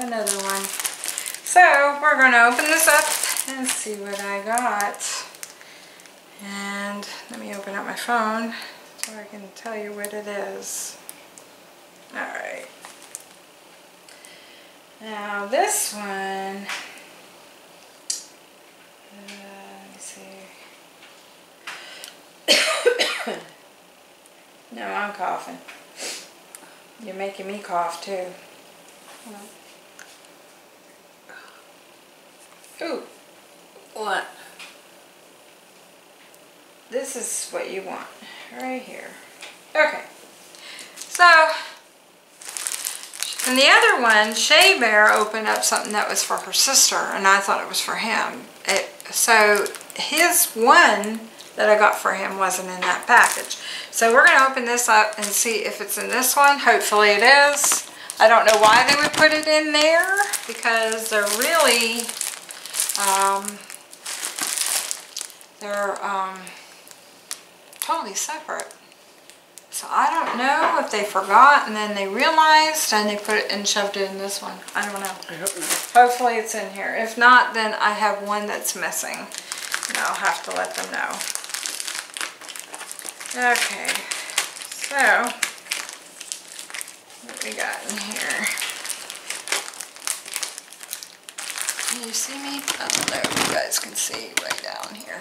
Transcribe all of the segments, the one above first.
another one. So we're going to open this up and see what I got. And let me open up my phone so I can tell you what it is. Alright. Now this one, uh, let me see. no, I'm coughing. You're making me cough too. Ooh, What? this is what you want, right here. Okay, so, and the other one, Shea Bear opened up something that was for her sister, and I thought it was for him. It, so, his one that I got for him wasn't in that package. So we're gonna open this up and see if it's in this one. Hopefully it is. I don't know why they would put it in there, because they're really, um, they're, um, totally separate. So I don't know if they forgot and then they realized and they put it and shoved it in this one. I don't know. I don't know. Hopefully it's in here. If not, then I have one that's missing. And I'll have to let them know. Okay, so what we got in here? Can you see me? I don't know if you guys can see right down here.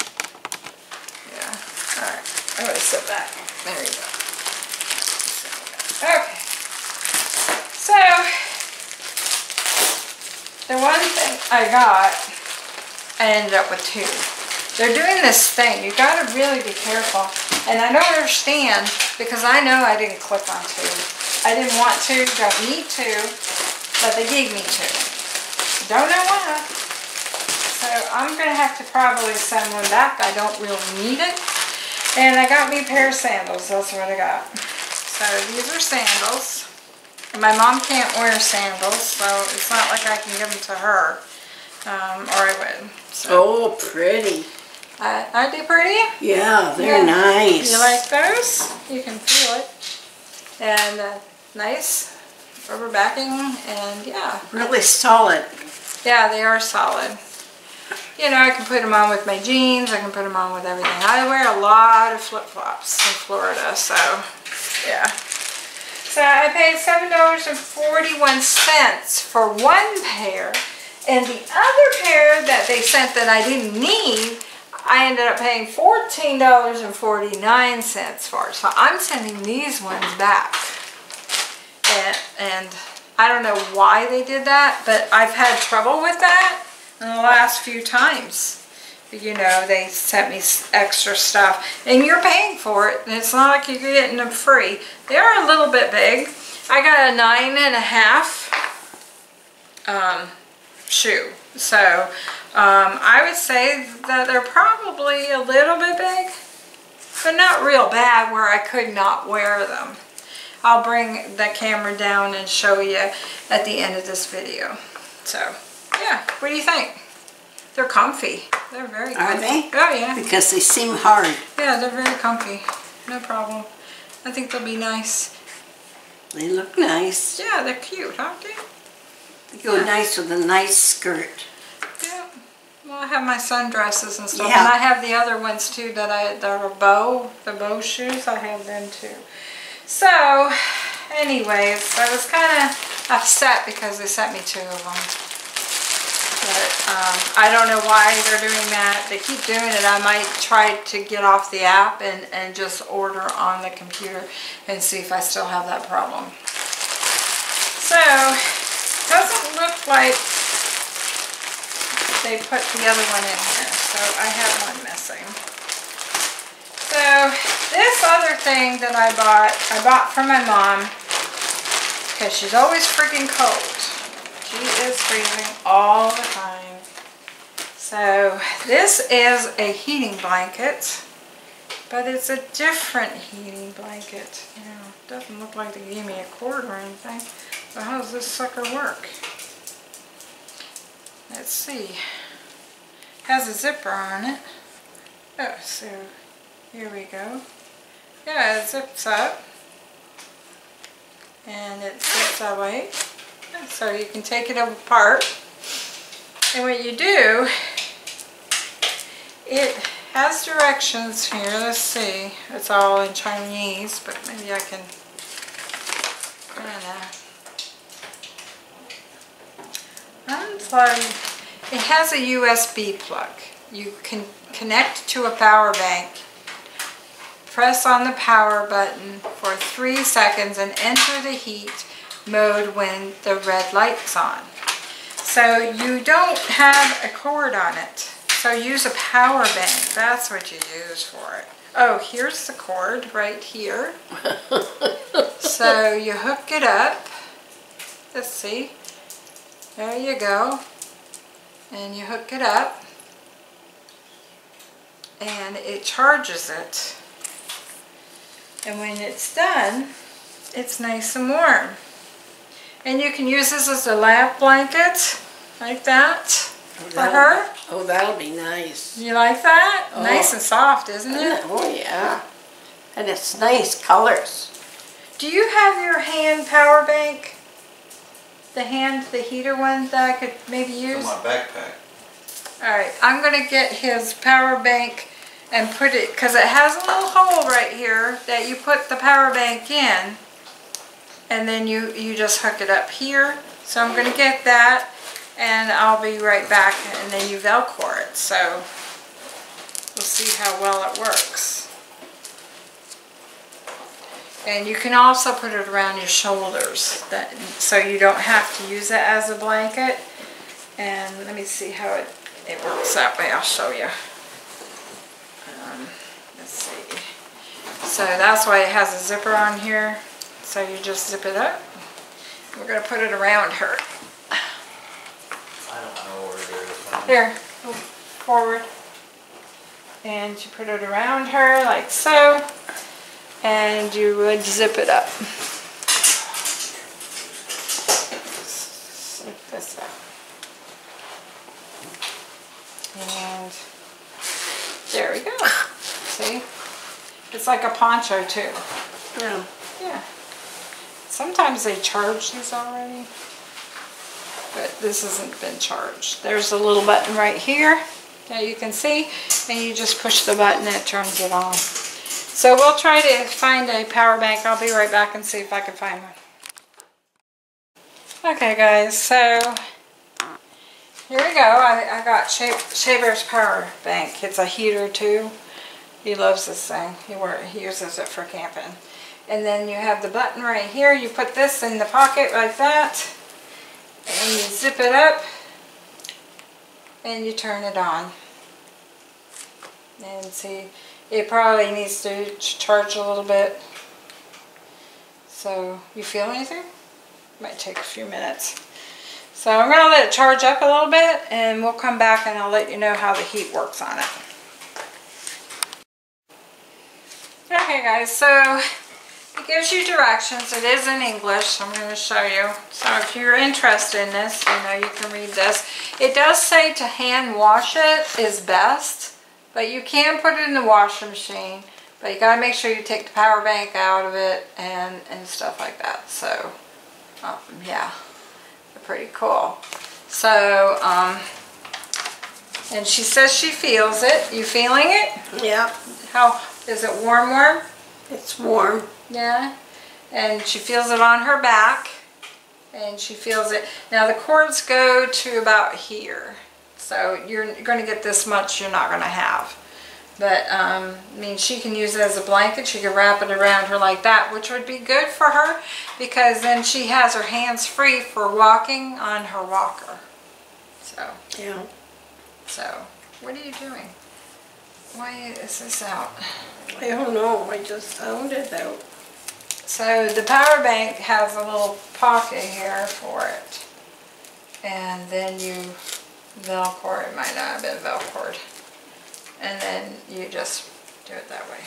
Yeah, alright. I'm gonna sit back. There you go. Okay. So, the one thing I got, I ended up with two. They're doing this thing. You gotta really be careful. And I don't understand because I know I didn't click on two. I didn't want to, don't need to, but they gave me two. Don't know why. So I'm gonna have to probably send one back. I don't really need it. And I got me a pair of sandals. That's what I got. So these are sandals. And my mom can't wear sandals, so it's not like I can give them to her. Um, or I would. So Oh, pretty. I, I do pretty. Yeah, they're Yeah. nice. You like those? You can feel it. And uh, nice rubber backing and yeah. Really solid. Yeah, they are solid. You know, I can put them on with my jeans. I can put them on with everything. I wear a lot of flip-flops in Florida, so yeah. So I paid $7.41 for one pair. And the other pair that they sent that I didn't need, I ended up paying $14.49 for. So I'm sending these ones back. And, and I don't know why they did that, but I've had trouble with that in the last few times. You know, they sent me extra stuff, and you're paying for it, and it's not like you're getting them free. They are a little bit big. I got a nine and a half um, shoe, so um, I would say that they're probably a little bit big, but not real bad where I could not wear them. I'll bring the camera down and show you at the end of this video. So, yeah, what do you think? They're comfy. They're very comfy. Are they? Oh, yeah. Because they seem hard. Yeah, they're very comfy. No problem. I think they'll be nice. They look nice. Yeah, they're cute, aren't they? They go Yeah. nice with a nice skirt. Yeah. Well, I have my sundresses and stuff, Yeah. and I have the other ones too that I that are bow, the bow shoes. I have them too. So, anyways, I was kind of upset because they sent me two of them. But um, I don't know why they're doing that. They keep doing it. I might try to get off the app and, and just order on the computer and see if I still have that problem. So, doesn't look like they put the other one in here, so I have one missing. Other thing that I bought, I bought for my mom because she's always freaking cold. She is freezing all the time. So this is a heating blanket, but it's a different heating blanket. You know, it doesn't look like they gave me a cord or anything. So how does this sucker work? let's see. Has a zipper on it. Oh, so here we go. Yeah, it zips up. And it zips that way. So you can take it apart. And what you do, it has directions here. Let's see. It's all in Chinese, but maybe I can kind of unplug. It has a USB plug. You can connect to a power bank. Press on the power button for three seconds and enter the heat mode when the red light's on. So you don't have a cord on it. So use a power bank. That's what you use for it. Oh, here's the cord right here. so you hook it up. Let's see. There you go. And you hook it up. And it charges it. And when it's done, it's nice and warm. And you can use this as a lap blanket, like that, oh, for that'll- her. Oh, that'll be nice. You like that? Oh. Nice and soft, isn't it? Oh, yeah. And it's nice colors. Do you have your hand power bank? The hand, the heater one that I could maybe In use? my backpack. Alright, I'm gonna get his power bank and put it, cause it has a little hole right here that you put the power bank in. And then you, you just hook it up here. So I'm gonna get that and I'll be right back and then you Velcro it, so we'll see how well it works. And you can also put it around your shoulders, that, so you don't have to use it as a blanket. And let me see how it, it works that way, I'll show you. Um, let's see. So that's why it has a zipper on here, so you just zip it up. We're gonna put it around her. I don't know where it is. Here, forward. And you put it around her like so. And you would zip it up. Zip this up. And there we go. See? It's like a poncho too. Yeah. Yeah. Sometimes they charge these already. But this hasn't been charged. There's a little button right here that you can see. And you just push the button, and it turns it on. So we'll try to find a power bank. I'll be right back and see if I can find one. Okay guys, so here we go. I, I got Shea, Shea Bear's power bank. It's a heater too. He loves this thing. He, he uses it for camping. And then you have the button right here. You put this in the pocket like that. And you zip it up. And you turn it on. And see, it probably needs to charge a little bit. So, you feel anything? Might take a few minutes. So I'm going to let it charge up a little bit and we'll come back and I'll let you know how the heat works on it. Okay guys, so it gives you directions. It is in English. I'm going to show you. So if you're interested in this, you know, you can read this. It does say to hand wash it is best, but you can put it in the washing machine. But you got to make sure you take the power bank out of it and, and stuff like that. So, um, yeah, they're pretty cool. So, um, and she says she feels it. You feeling it? Yeah. How, is it warm warm? It's warm. Yeah. And she feels it on her back. And she feels it. Now the cords go to about here. So you're going to get this much you're not going to have. But, um, I mean, she can use it as a blanket. She can wrap it around her like that, which would be good for her because then she has her hands free for walking on her walker. So, Yeah. so, what are you doing? Why is this out? I don't know. I just found it out. So the power bank has a little pocket here for it. And then you Velcro, it might not have been Velcroed. And then you just do it that way.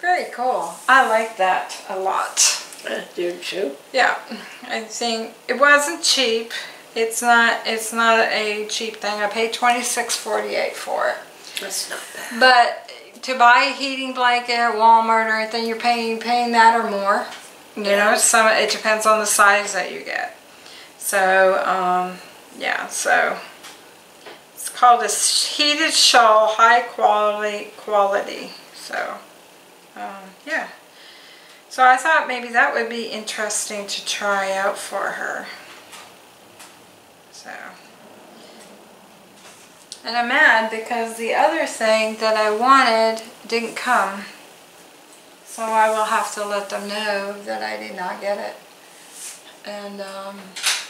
Very cool. I like that a lot. Did you? Yeah, I think it wasn't cheap. It's not, it's not a cheap thing. I paid twenty-six forty-eight for it. That's not bad. But to buy a heating blanket at Walmart or anything, you're paying, paying that or more. You know, some, it depends on the size that you get. So, um, yeah, so it's called a heated shawl, high quality, quality. So, um, yeah. So I thought maybe that would be interesting to try out for her. So. And I'm mad because the other thing that I wanted didn't come. So I will have to let them know that I did not get it. And um,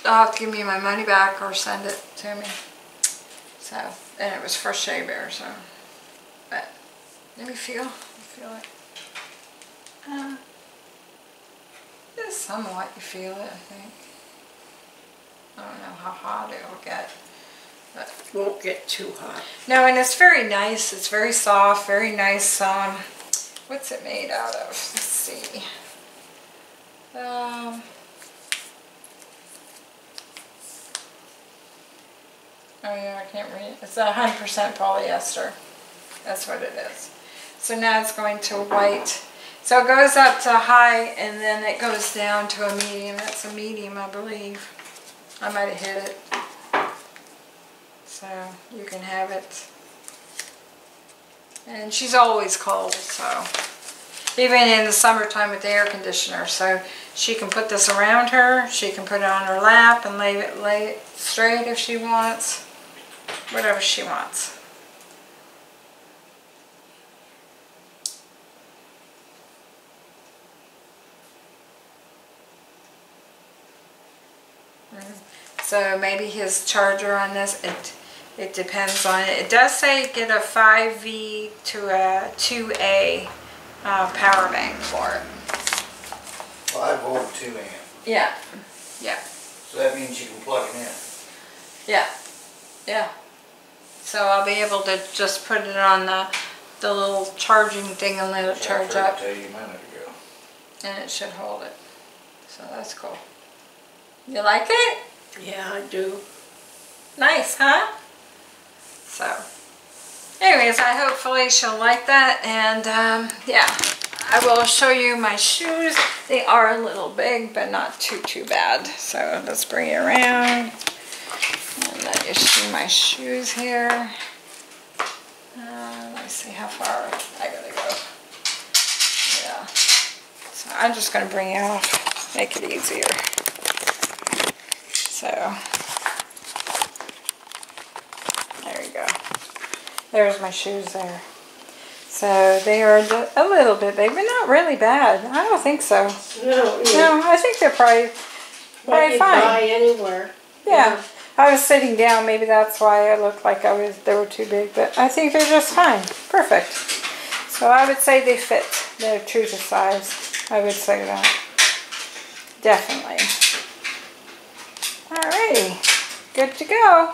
they'll have to give me my money back or send it to me. So, and it was for Shea Bear, so. But, let me feel, feel it. Uh, just somewhat you feel it, I think. I don't know how hot it'll get. But Won't get too hot. no, and it's very nice. It's very soft, very nice. Um, what's it made out of? Let's see. Um, oh yeah, I can't read. It's a hundred percent polyester. That's what it is. So now it's going to white. So it goes up to high and then it goes down to a medium. That's a medium, I believe. I might have hit it. So you can have it. And she's always cold, so even in the summertime with the air conditioner. So she can put this around her. She can put it on her lap and lay it lay it straight if she wants. Whatever she wants. So maybe his charger on this, it, it depends on it. It does say get a 5V to a 2A uh, power bank for it. Five volt two amp, Yeah, yeah, so that means you can plug it in. yeah, yeah. So I'll be able to just put it on the, the little charging thing and let it charge That's what I up Tell you a minute ago. and it should hold it. So that's cool. You like it? Yeah, I do. Nice, huh? So, anyways, I hopefully she'll like that, and um, yeah, I will show you my shoes. They are a little big, but not too, too bad. So let's bring it around, and let you see my shoes here. Uh, let's see how far I gotta go. Yeah. So I'm just gonna bring it off, make it easier. So, there you go. There's my shoes there. So they are a little bit big, but not really bad. I don't think so. No, No, I think they're probably, probably fine. buy anywhere. Yeah. I was sitting down, maybe that's why I looked like I was, they were too big, but I think they're just fine. Perfect. So I would say they fit. They're true to size. I would say that. Definitely. Alrighty. Good to go.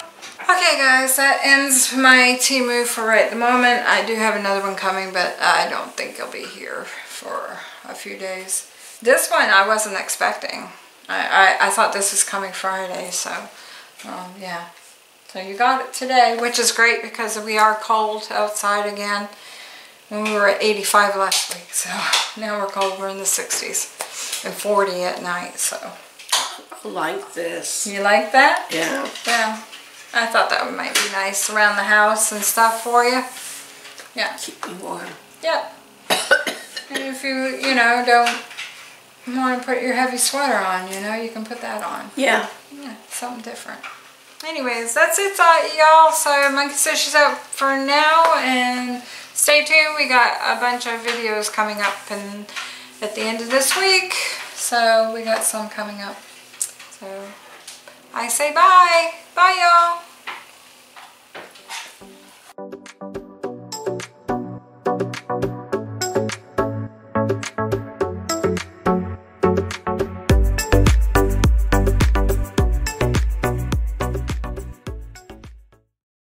Okay guys, that ends my Temu for right at the moment. I do have another one coming, but I don't think it'll be here for a few days. This one I wasn't expecting. I, I, I thought this was coming Friday, so um, yeah. So you got it today, which is great because we are cold outside again. And we were at 85 last week, so now we're cold. We're in the 60s and 40 at night, so. I like this. You like that? Yeah. Yeah. I thought that might be nice around the house and stuff for you. Yeah. Keep me warm. Yeah. and if you, you know, don't want to put your heavy sweater on, you know, you can put that on. Yeah. Yeah, something different. Anyways, that's it, uh, y'all. So Monkey Sush is out for now, and stay tuned. We got a bunch of videos coming up and at the end of this week. So we got some coming up. So I say bye. Bye, y'all.